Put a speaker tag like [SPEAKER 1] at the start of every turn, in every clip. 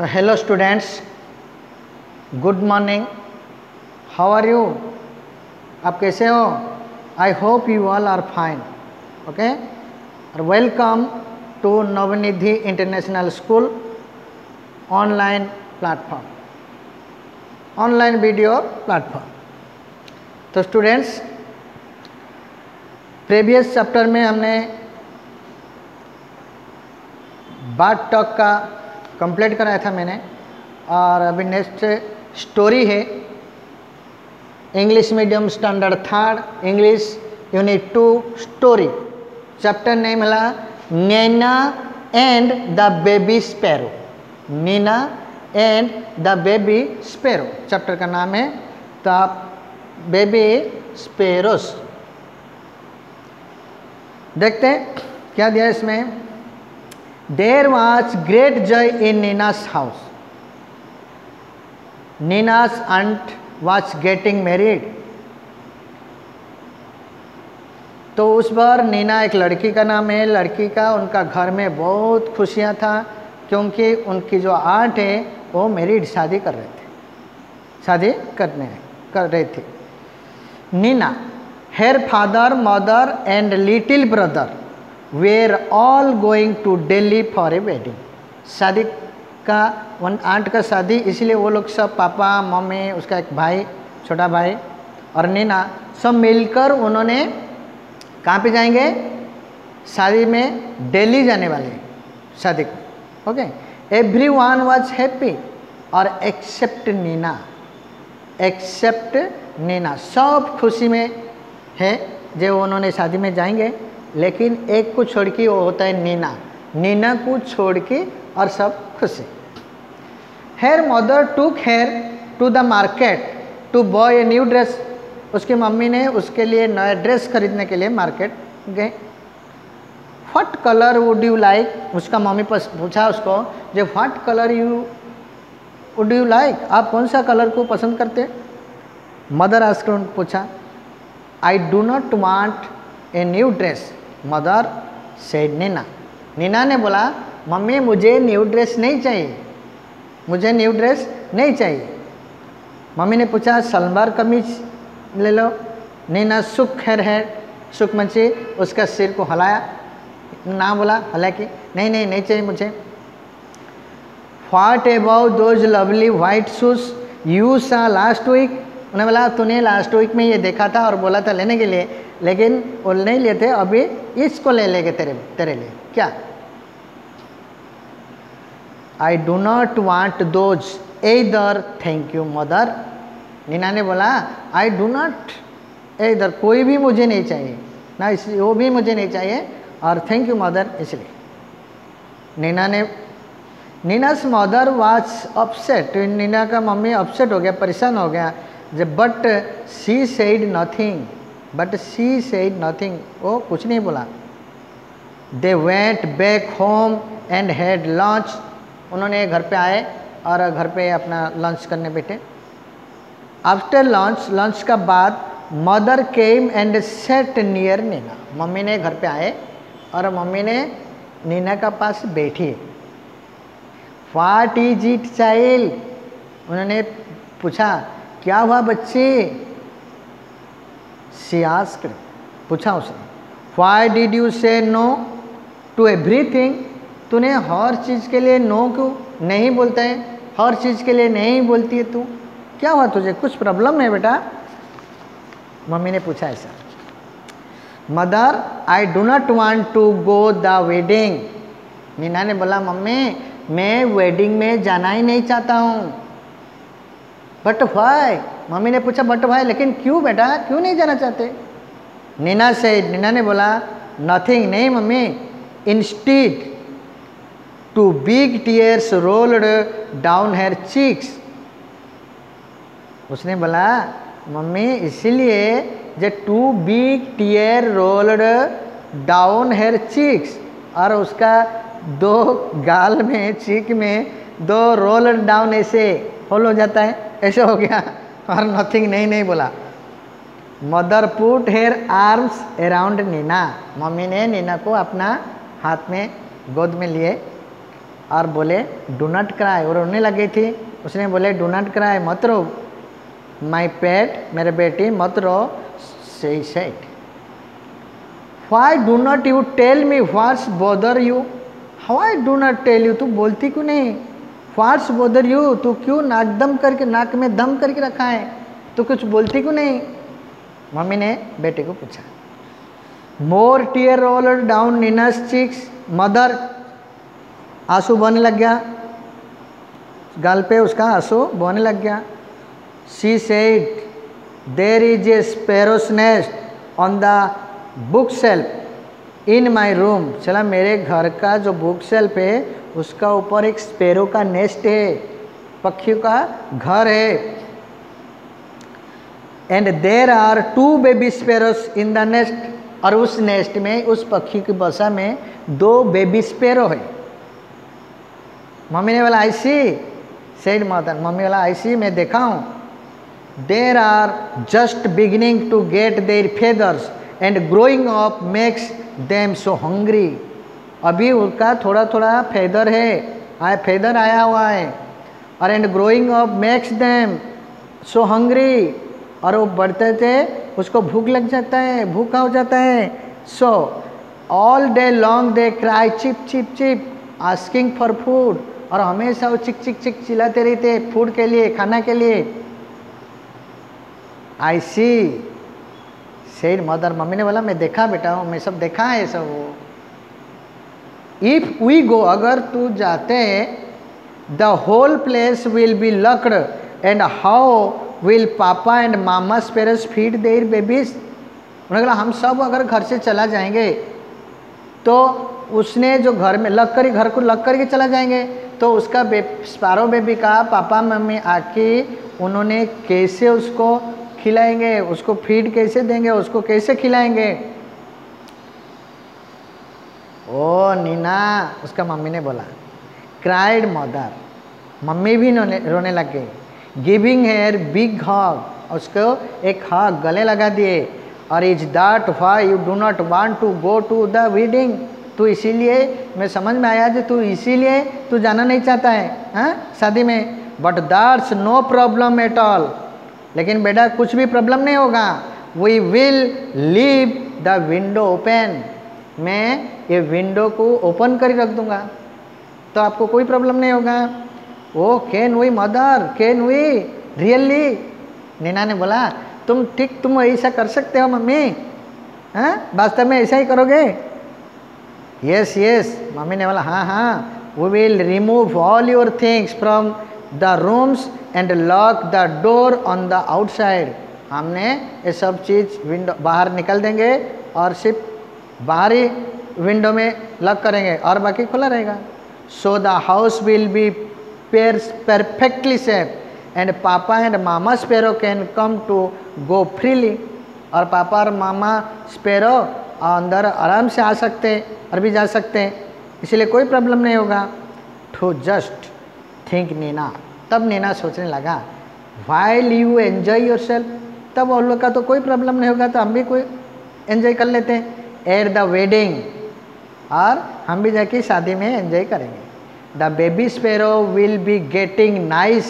[SPEAKER 1] Hello students good morning how are you आप कैसे हो? I hope you all are fine okay और welcome to Navnidhi international school online platform online video platform तो students previous chapter में हमने बात talk का complete कराया था मैंने। और अभी नेक्स्ट स्टोरी है। English medium standard third English unit two story chapter name है Naina and the baby sparrow Nina and the baby sparrow chapter का नाम है द बेबी स्पेरोस देखते हैं, क्या दिया इसमें? There was great joy in Nina's house Nina's aunt was getting married तो उस बार नीना एक लड़की का नाम है, लड़की का उनका घर में बहुत खुशियाँ था, क्योंकि उनकी जो आंट है, वो मैरिड शादी कर रहे थे। शादी करने, कर रहे थे। Nina her father mother and little brother were all going to Delhi for a wedding शादी का वन आंट का शादी इसलिए वो लोग सब पापा मम्मी उसका एक भाई छोटा भाई और नीना सब मिलकर उन्होंने कहाँ पे जाएँगे शादी में दिल्ली जाने वाले शादी को okay everyone was happy और एक्सेप्ट नीना एक्सेप्ट नीना सब खुशी में है जो उन्होंने शादी में जाएँगे लेकिन एक को छोड़ के वो होता है नीना। नीना को छोड़ के और सब खुशी her mother took her to the market to buy a new dress उसकी मम्मी ने उसके लिए नया ड्रेस खरीदने के लिए मार्केट गए। What colour would you like उसका मम्मी पूछा उसको जो what colour you would you like आप कौन सा कलर को पसंद करते मदर आस्क पूछा I do not want a new dress mother said Nina Nina ने बोला, मम्मी, मुझे न्यू ड्रेस नहीं चाहिए। मुझे न्यू ड्रेस नहीं चाहिए। मम्मी ने पूछा, सलवार कमीज ले लो? नीना, सुख खैर है। सुख मंची उसका सिर को हलाया। ना बोला, हालाँकि, नहीं नहीं नहीं चाहिए मुझे। What about those lovely white shoes you saw last week उन्होंने बोला, तूने लास्ट वीक में ये देखा था और बोला था लेने के लिए, लेकिन वो नहीं लेते अभी इसको ले लेंगे तेरे तेरे लिए। क्या? I do not want those either thank you mother Nina ने बोला आई डो नॉट एदर कोई भी मुझे नहीं चाहिए। ना इस, वो भी मुझे नहीं चाहिए। और थैंक यू मदर इसलिए। नीना ने Nina's mother was upset Nina का मम्मी अपसेट हो गया, परेशान हो गया। But she said nothing but she say nothing वो कुछ नहीं बोला। They went back home and had lunch उन्होंने घर पे आए और घर पे अपना लंच करने बैठे। आफ्टर लंच लंच का बाद mother came and sat near Nina mummy ने घर पे आए और मम्मी ने नीना का पास बैठी। वाट इज़ इट चाइल्ड उन्होंने पूछा, क्या हुआ बच्चे? सियास्क पूछा उसने why did you say no to everything तूने हर चीज़ के लिए नो क्यों नहीं बोलता है? हर चीज़ के लिए नहीं बोलती है तू? क्या हुआ तुझे? कुछ प्रॉब्लम है बेटा? मम्मी ने पूछा ऐसा mother I do not want to go the wedding Meena ने बोला, मम्मी, मैं वेडिंग में जाना ही नहीं चाहता हूँ. बट भाई मम्मी ने पूछा, बट भाई, लेकिन क्यों बेटा? क्यों नहीं जाना चाहते? नीना से, नीना ने बोला नथिंग नहीं mummy. Instead two big tears rolled down her cheeks उसने बोला, मम्मी, इसीलिए जे two big tear rolled down her cheeks और उसका दो गाल में चीक में दो रोल्ड डाउन ऐसे होल हो जाता है। ऐसे हो गया। और नथिंग नहीं नहीं बोला। Mother put her arms around Nina mummy ने नीना को अपना हाथ में गोद में लिए और बोले डू नॉट क्राई और रोने लगी थी। उसने बोले डू नॉट क्राई मत रो। माई पेट मेरे बेटी, मत रो। She said why do not you tell me what's bother you why do not tell you तू बोलती क्यों नहीं? व्हाट्स बोदर यू, तू क्यों नाक दम करके, नाक में दम करके रखा है? तू कुछ बोलती क्यों नहीं? मम्मी ने बेटे को पूछा। More tear roller down Nina's cheeks, mother आँसू बहने लग गया। गाल पे उसका आँसू बहने लग गया। She said there is a sparrow's nest on the book shelf in my room चला, मेरे घर का जो बुक सेल्फ है उसका ऊपर एक स्पेरो का नेस्ट है, पक्षियों का घर है। And there are two baby sparrows in the nest और उस नेस्ट में, उस पक्षी की बसा में दो बेबी स्पेरो है। मम्मी ने बोला ऐसी सेड मदर मम्मी बोला ऐसी मैं देखा हूँ। There are just beginning to get their feathers and growing up makes them so hungry अभी उसका थोड़ा थोड़ा फेदर है। आया फेदर आया हुआ है। और and growing up makes them so hungry और वो बढ़ते थे, उसको भूख लग जाता है, भूखा हो जाता है। So all day long they cry cheep cheep cheep asking for food और हमेशा वो चिक चिक चिक चिल्लाते रहते फ़ूड के लिए, खाना के लिए। I she said mother mummy ने बोला, मैं देखा बेटा हूँ, मैं सब देखा है सब वो। इफ़ वी गो अगर तू जाते हैं the whole place will be locked and how will papa and mama sparrows feed their babies उन्होंने कहा, हम सब अगर घर से चला जाएँगे तो उसने जो घर में लग कर, घर को लग करके चला जाएँगे तो उसका बे स्पारो बेबी का पापा मम्मी आके उन्होंने कैसे उसको खिलाएँगे, उसको फ़ीड कैसे देंगे, उसको कैसे खिलाएँगे ओ नीना, उसका मम्मी ने बोला क्राइड मदर मम्मी भी रोने लग। गई गिविंग हेयर बिग हॉग उसको एक हॉग गले लगा दिए। और is that why you do not want to go to the wedding तो इसीलिए, मैं समझ में आया जो तू इसीलिए तू जाना नहीं चाहता है हाँ शादी में। But that's no problem at all लेकिन बेटा, कुछ भी प्रॉब्लम नहीं होगा। We will leave the window open मैं ये विंडो को ओपन कर रख दूँगा। तो आपको कोई प्रॉब्लम नहीं होगा। ओ can we mother can we really Nina ने बोला, तुम ठीक, तुम ऐसा कर सकते हो, मम्मी? हाँ? वास्तव में ऐसा ही करोगे? यस यस मम्मी ने बोला हाँ हाँ we will remove all your things from the rooms and lock the door on the outside हमने ये सब चीज़ विंडो बाहर निकल देंगे और सिर्फ़ बाहरी विंडो में लॉक करेंगे और बाकी खुला रहेगा। So the house will be pair perfectly safe and papa and mama sparrow can come to go freely और पापा और मामा स्पेरो अंदर आराम से आ सकते हैं और भी जा सकते। हैं इसलिए कोई प्रॉब्लम नहीं होगा। टू जस्ट थिंक नीना तब नीना सोचने लगा while you enjoy yourself तब उन लोग का तो कोई प्रॉब्लम नहीं होगा तो हम भी कोई एन्जॉय कर लेते हैं। एट द वेडिंग और हम भी जाके शादी में एंजॉय करेंगे. The baby sparrow will be getting nice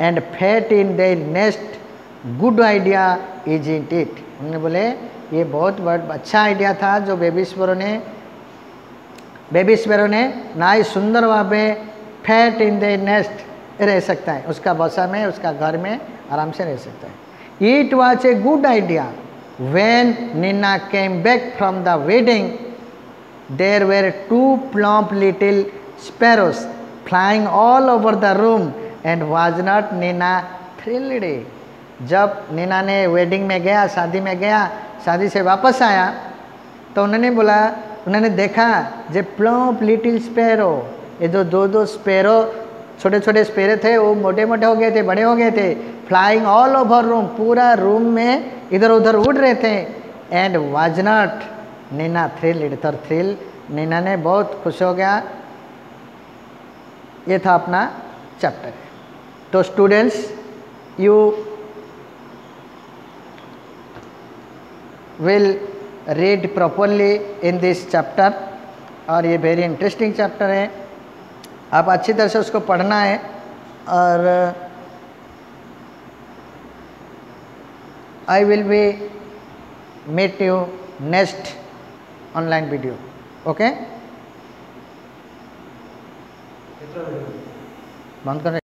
[SPEAKER 1] and fat in the nest good idea is it it उन्होंने बोले, ये बहुत बड़ा अच्छा आइडिया था जो बेबी स्पेरो ने बेबी स्पेरो ने नाइस सुंदर वहाँ पे फैट इन द नेस्ट रह सकता है. उसका बसा में, उसका घर में आराम से रह सकता है. It was a good idea when Nina came back from the wedding, there were two plump little sparrows flying all over the room and was not Nina thrilled? जब नीना ने वेडिंग में गया शादी में गया शादी से वापस आया तो उन्होंने बोला उन्होंने देखा जे प्लम्प लिटिल स्पेरो ये जो दो दो स्पेरो छोटे छोटे स्पेरे थे, वो मोटे मोटे हो गए थे, बड़े हो गए थे। फ्लाइंग ऑल ओवर रूम पूरा रूम में इधर उधर उड़ रहे थे। And was not Nina thrill इधर थ्रिल नीना ने बहुत खुश हो गया। ये था अपना चैप्टर तो students you will read properly in this chapter और ये वेरी इंटरेस्टिंग चैप्टर है। आप अच्छी तरह से उसको पढ़ना है और I will be met you next online video okay बंद करें